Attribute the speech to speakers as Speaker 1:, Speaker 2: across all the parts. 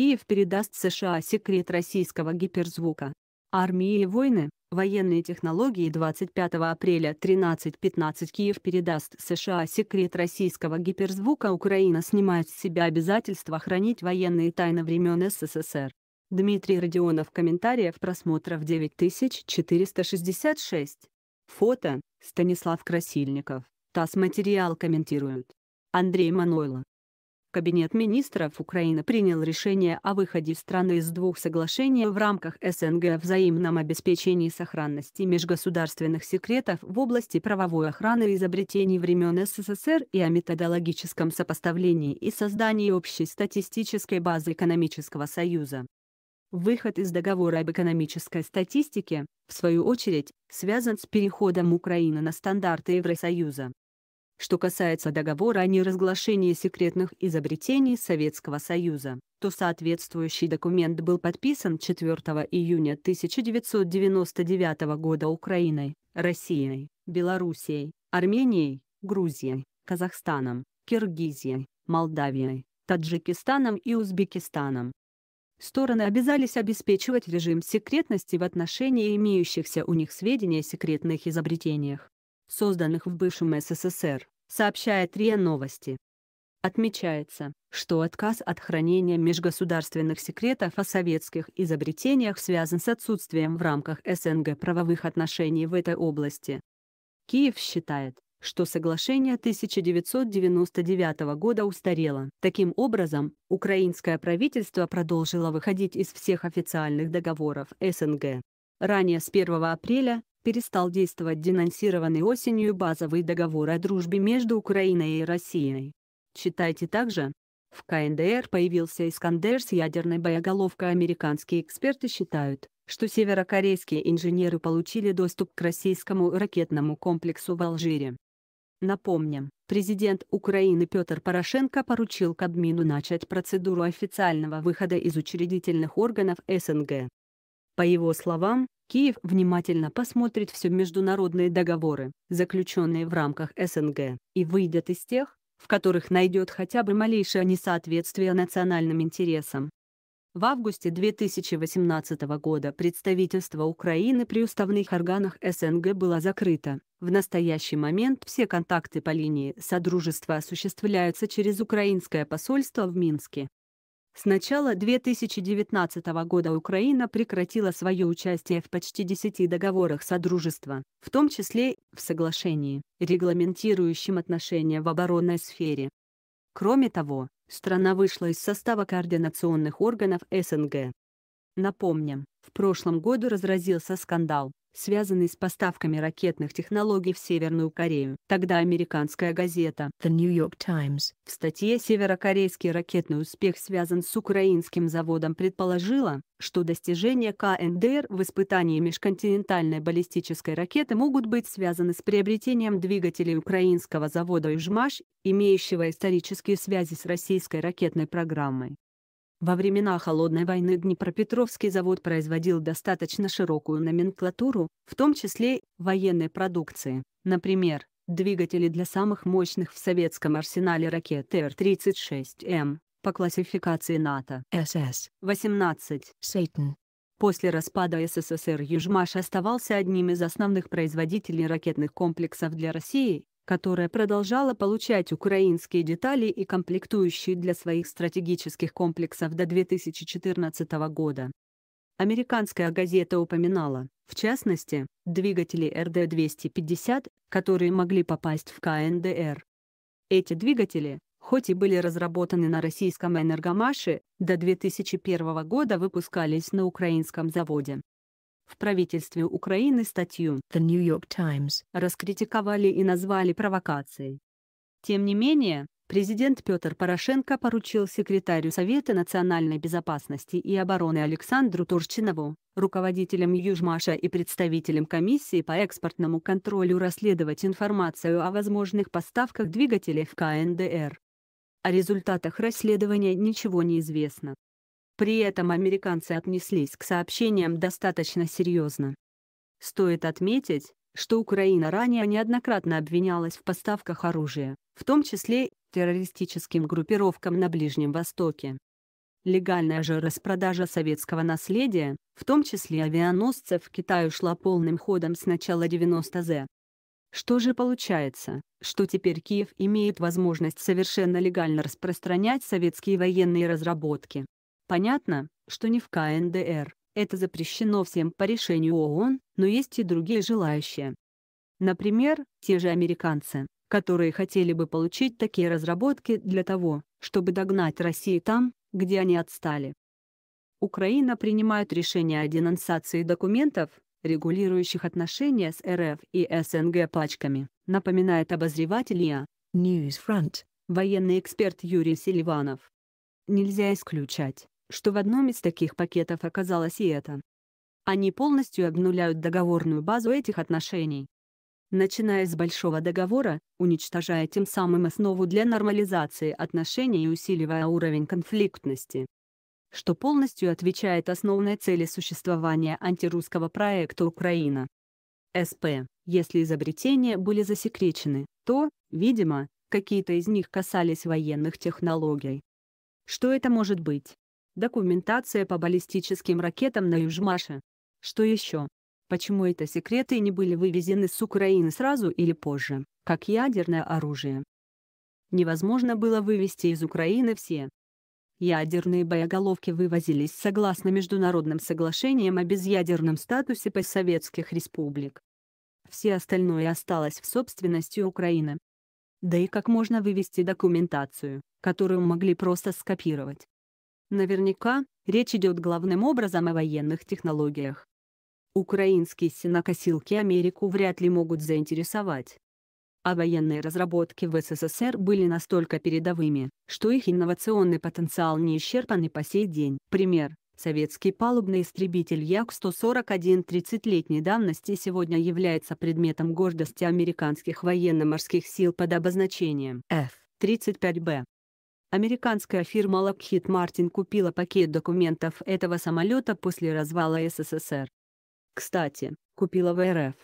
Speaker 1: Киев передаст США секрет российского гиперзвука. Армии и войны, военные технологии 25 апреля 13.15 Киев передаст США секрет российского гиперзвука Украина снимает с себя обязательство хранить военные тайны времен СССР. Дмитрий Родионов Комментариев просмотров 9466. Фото Станислав Красильников. ТАСС материал комментируют. Андрей Манойло. Кабинет министров Украины принял решение о выходе страны из двух соглашений в рамках СНГ о взаимном обеспечении сохранности межгосударственных секретов в области правовой охраны изобретений времен СССР и о методологическом сопоставлении и создании общей статистической базы экономического союза. Выход из договора об экономической статистике, в свою очередь, связан с переходом Украины на стандарты Евросоюза. Что касается договора о неразглашении секретных изобретений Советского Союза, то соответствующий документ был подписан 4 июня 1999 года Украиной, Россией, Белоруссией, Арменией, Грузией, Казахстаном, Киргизией, Молдавией, Таджикистаном и Узбекистаном. Стороны обязались обеспечивать режим секретности в отношении имеющихся у них сведений о секретных изобретениях созданных в бывшем СССР, сообщает РИА Новости. Отмечается, что отказ от хранения межгосударственных секретов о советских изобретениях связан с отсутствием в рамках СНГ правовых отношений в этой области. Киев считает, что соглашение 1999 года устарело. Таким образом, украинское правительство продолжило выходить из всех официальных договоров СНГ. Ранее с 1 апреля перестал действовать денонсированный осенью базовый договор о дружбе между Украиной и Россией. Читайте также. В КНДР появился Искандер с ядерной боеголовкой. Американские эксперты считают, что северокорейские инженеры получили доступ к российскому ракетному комплексу в Алжире. Напомним, президент Украины Петр Порошенко поручил Кабмину начать процедуру официального выхода из учредительных органов СНГ. По его словам, Киев внимательно посмотрит все международные договоры, заключенные в рамках СНГ, и выйдет из тех, в которых найдет хотя бы малейшее несоответствие национальным интересам. В августе 2018 года представительство Украины при уставных органах СНГ было закрыто. В настоящий момент все контакты по линии Содружества осуществляются через украинское посольство в Минске. С начала 2019 года Украина прекратила свое участие в почти 10 договорах Содружества, в том числе в соглашении, регламентирующем отношения в оборонной сфере. Кроме того, страна вышла из состава координационных органов СНГ. Напомним, в прошлом году разразился скандал, связанный с поставками ракетных технологий в Северную Корею. Тогда американская газета The New York Times в статье «Северокорейский ракетный успех связан с украинским заводом» предположила, что достижения КНДР в испытании межконтинентальной баллистической ракеты могут быть связаны с приобретением двигателей украинского завода «Южмаш», имеющего исторические связи с российской ракетной программой. Во времена Холодной войны Днепропетровский завод производил достаточно широкую номенклатуру, в том числе военной продукции, например, двигатели для самых мощных в советском арсенале ракет Р-36М по классификации НАТО. СС-18 Satan. После распада СССР Южмаш оставался одним из основных производителей ракетных комплексов для России которая продолжала получать украинские детали и комплектующие для своих стратегических комплексов до 2014 года. Американская газета упоминала, в частности, двигатели РД-250, которые могли попасть в КНДР. Эти двигатели, хоть и были разработаны на российском энергомаше, до 2001 года выпускались на украинском заводе в правительстве Украины статью The New York Times раскритиковали и назвали провокацией. Тем не менее, президент Петр Порошенко поручил секретарю Совета национальной безопасности и обороны Александру Турчинову, руководителям Южмаша и представителям комиссии по экспортному контролю расследовать информацию о возможных поставках двигателей в КНДР. О результатах расследования ничего не известно. При этом американцы отнеслись к сообщениям достаточно серьезно. Стоит отметить, что Украина ранее неоднократно обвинялась в поставках оружия, в том числе террористическим группировкам на Ближнем Востоке. Легальная же распродажа советского наследия, в том числе авианосцев Китаю шла полным ходом с начала 90-х. Что же получается, что теперь Киев имеет возможность совершенно легально распространять советские военные разработки? Понятно, что не в КНДР, это запрещено всем по решению ООН, но есть и другие желающие. Например, те же американцы, которые хотели бы получить такие разработки для того, чтобы догнать Россию там, где они отстали. Украина принимает решение о денонсации документов, регулирующих отношения с РФ и СНГ пачками, напоминает обозреватель ИА Newsfront, военный эксперт Юрий Селиванов. Нельзя исключать, что в одном из таких пакетов оказалось и это. Они полностью обнуляют договорную базу этих отношений. Начиная с Большого договора, уничтожая тем самым основу для нормализации отношений и усиливая уровень конфликтности. Что полностью отвечает основной цели существования антирусского проекта Украина. СП. Если изобретения были засекречены, то, видимо, какие-то из них касались военных технологий. Что это может быть? Документация по баллистическим ракетам на Южмаше. Что еще? Почему это секреты не были вывезены с Украины сразу или позже, как ядерное оружие? Невозможно было вывести из Украины все. Ядерные боеголовки вывозились согласно международным соглашениям о безъядерном статусе постсоветских республик. Все остальное осталось в собственности Украины. Да и как можно вывести документацию, которую могли просто скопировать? Наверняка, речь идет главным образом о военных технологиях. Украинские сенокосилки Америку вряд ли могут заинтересовать. А военные разработки в СССР были настолько передовыми, что их инновационный потенциал не исчерпан и по сей день. Пример. Советский палубный истребитель Як-141 30-летней давности сегодня является предметом гордости американских военно-морских сил под обозначением F-35B. Американская фирма Lockheed Martin купила пакет документов этого самолета после развала СССР. Кстати, купила в РФ.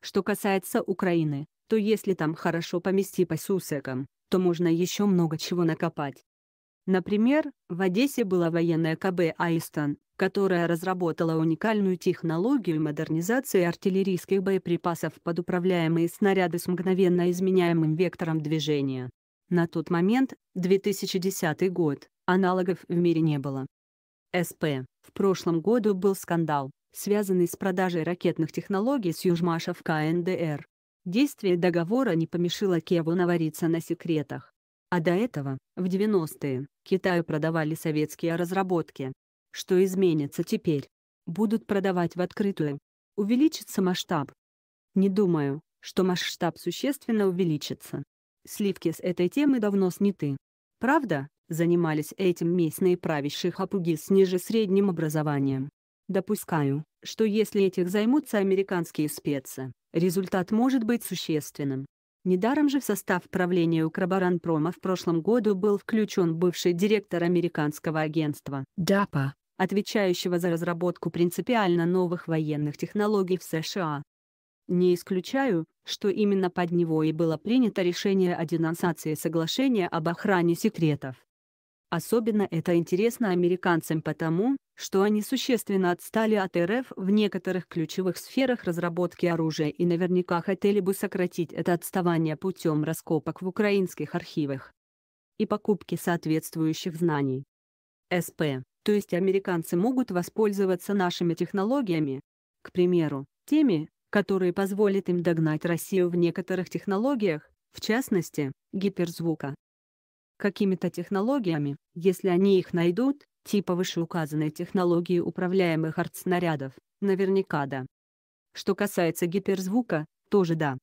Speaker 1: Что касается Украины, то если там хорошо помести по сусекам, то можно еще много чего накопать. Например, в Одессе была военная КБ «Айстон», которая разработала уникальную технологию модернизации артиллерийских боеприпасов под управляемые снаряды с мгновенно изменяемым вектором движения. На тот момент, 2010 год, аналогов в мире не было. СП. В прошлом году был скандал, связанный с продажей ракетных технологий с в КНДР. Действие договора не помешало Киеву навариться на секретах. А до этого, в 90-е, Китаю продавали советские разработки. Что изменится теперь? Будут продавать в открытую. Увеличится масштаб? Не думаю, что масштаб существенно увеличится. Сливки с этой темы давно сняты. Правда, занимались этим местные правящие хапуги с ниже средним образованием. Допускаю, что если этих займутся американские спецы, результат может быть существенным. Недаром же в состав правления Укроборонпрома в прошлом году был включен бывший директор американского агентства DAPA, отвечающего за разработку принципиально новых военных технологий в США. Не исключаю, что именно под него и было принято решение о денонсации соглашения об охране секретов. Особенно это интересно американцам потому, что они существенно отстали от РФ в некоторых ключевых сферах разработки оружия и наверняка хотели бы сократить это отставание путем раскопок в украинских архивах и покупки соответствующих знаний. СП, то есть американцы могут воспользоваться нашими технологиями, к примеру, теми, которые позволят им догнать Россию в некоторых технологиях, в частности, гиперзвука. Какими-то технологиями, если они их найдут, типа вышеуказанной технологии управляемых артснарядов, наверняка да. Что касается гиперзвука, тоже да.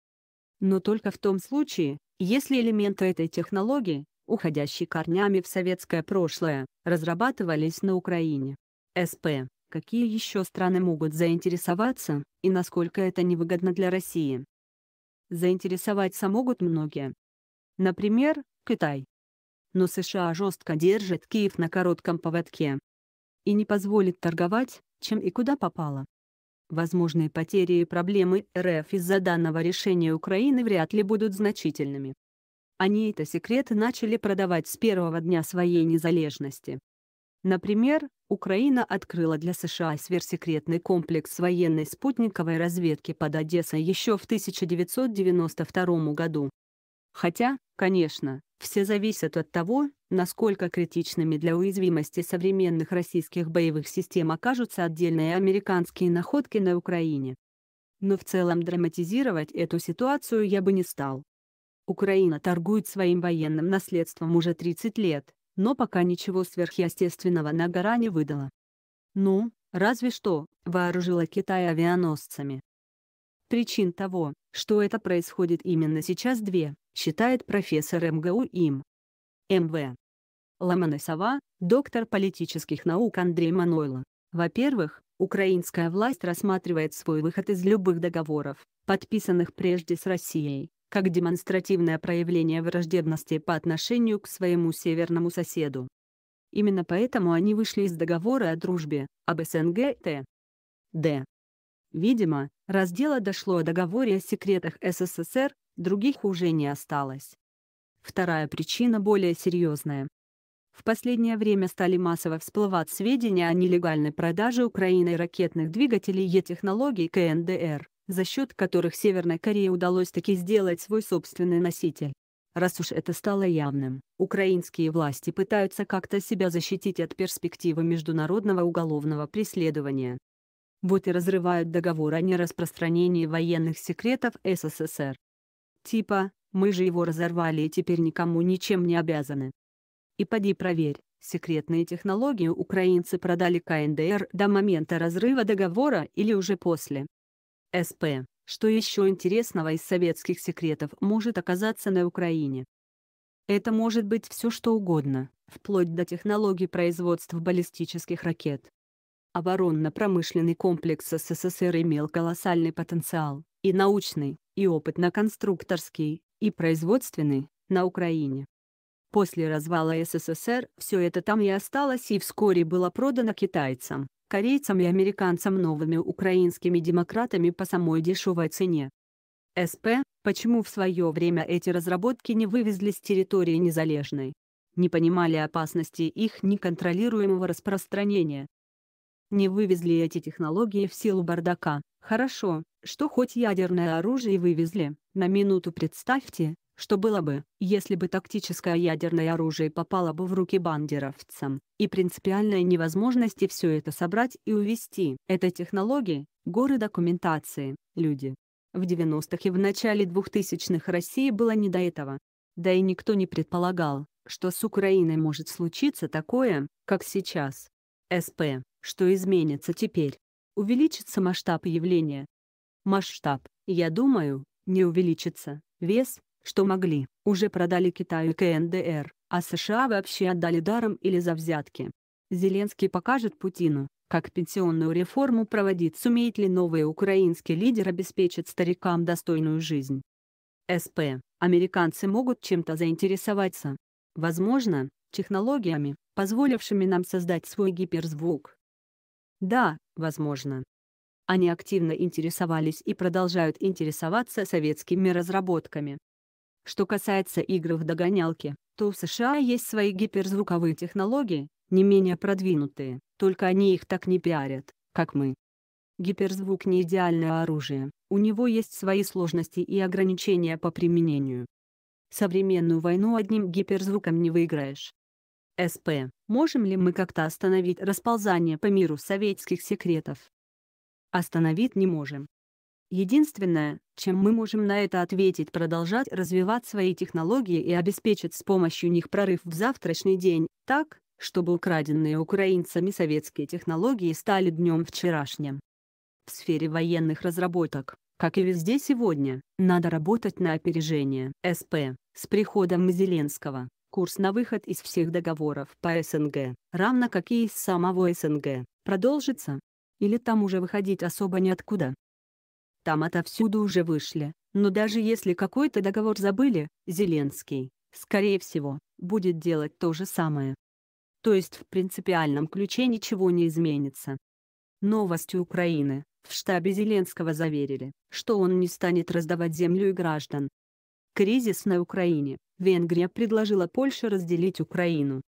Speaker 1: Но только в том случае, если элементы этой технологии, уходящие корнями в советское прошлое, разрабатывались на Украине. СП какие еще страны могут заинтересоваться, и насколько это невыгодно для России. Заинтересоваться могут многие. Например, Китай. Но США жестко держит Киев на коротком поводке. И не позволит торговать, чем и куда попало. Возможные потери и проблемы РФ из-за данного решения Украины вряд ли будут значительными. Они это секреты начали продавать с первого дня своей незалежности. Например, Украина открыла для США сверхсекретный комплекс военной спутниковой разведки под Одессой еще в 1992 году. Хотя, конечно, все зависит от того, насколько критичными для уязвимости современных российских боевых систем окажутся отдельные американские находки на Украине. Но в целом драматизировать эту ситуацию я бы не стал. Украина торгует своим военным наследством уже 30 лет, но пока ничего сверхъестественного на гора не выдала. Ну, разве что, вооружила Китай авианосцами. Причин того, что это происходит именно сейчас две, считает профессор МГУ им. МВ. Ломоносова, доктор политических наук Андрей Манойло. Во-первых, украинская власть рассматривает свой выход из любых договоров, подписанных прежде с Россией, как демонстративное проявление враждебности по отношению к своему северному соседу. Именно поэтому они вышли из договора о дружбе, об СНГ Т. Д. Видимо, раз дело дошло о договоре о секретах СССР, других уже не осталось. Вторая причина более серьезная. В последнее время стали массово всплывать сведения о нелегальной продаже Украиной ракетных двигателей Е-технологий КНДР за счет которых Северной Корее удалось таки сделать свой собственный носитель. Раз уж это стало явным, украинские власти пытаются как-то себя защитить от перспективы международного уголовного преследования. Вот и разрывают договор о нераспространении военных секретов СССР. Типа, мы же его разорвали и теперь никому ничем не обязаны. И поди проверь, секретные технологии украинцы продали КНДР до момента разрыва договора или уже после. СП. Что еще интересного из советских секретов может оказаться на Украине? Это может быть все что угодно, вплоть до технологий производства баллистических ракет. Оборонно-промышленный комплекс СССР имел колоссальный потенциал, и научный, и опытно-конструкторский, и производственный, на Украине. После развала СССР все это там и осталось и вскоре было продано китайцам корейцам и американцам новыми украинскими демократами по самой дешевой цене. СП, почему в свое время эти разработки не вывезли с территории незалежной? Не понимали опасности их неконтролируемого распространения. Не вывезли эти технологии в силу бардака. Хорошо, что хоть ядерное оружие вывезли. На минуту представьте, что было бы, если бы тактическое ядерное оружие попало бы в руки бандеровцам, и принципиальной невозможности все это собрать и увести. Это технологии, горы документации, люди. В 90-х и в начале 2000-х России было не до этого. Да и никто не предполагал, что с Украиной может случиться такое, как сейчас. СП. Что изменится теперь? Увеличится масштаб явления? Масштаб, я думаю, не увеличится. Вес, что могли, уже продали Китаю КНДР, а США вообще отдали даром или за взятки. Зеленский покажет Путину, как пенсионную реформу проводить, сумеет ли новый украинский лидер обеспечить старикам достойную жизнь. СП. Американцы могут чем-то заинтересоваться. Возможно, технологиями, позволившими нам создать свой гиперзвук. Да, возможно. Они активно интересовались и продолжают интересоваться советскими разработками. Что касается игр в догонялки, то в США есть свои гиперзвуковые технологии, не менее продвинутые, только они их так не пиарят, как мы. Гиперзвук не идеальное оружие, у него есть свои сложности и ограничения по применению. Современную войну одним гиперзвуком не выиграешь. СП. Можем ли мы как-то остановить расползание по миру советских секретов? Остановить не можем. Единственное, чем мы можем на это ответить продолжать развивать свои технологии и обеспечить с помощью них прорыв в завтрашний день, так, чтобы украденные украинцами советские технологии стали днем вчерашним. В сфере военных разработок, как и везде сегодня, надо работать на опережение. СП. С приходом Зеленского, курс на выход из всех договоров по СНГ, равно как и из самого СНГ, продолжится. Или там уже выходить особо неоткуда. Там отовсюду уже вышли. Но даже если какой-то договор забыли, Зеленский, скорее всего, будет делать то же самое. То есть в принципиальном ключе ничего не изменится. Новости Украины. В штабе Зеленского заверили, что он не станет раздавать землю и граждан. Кризис на Украине. Венгрия предложила Польше разделить Украину.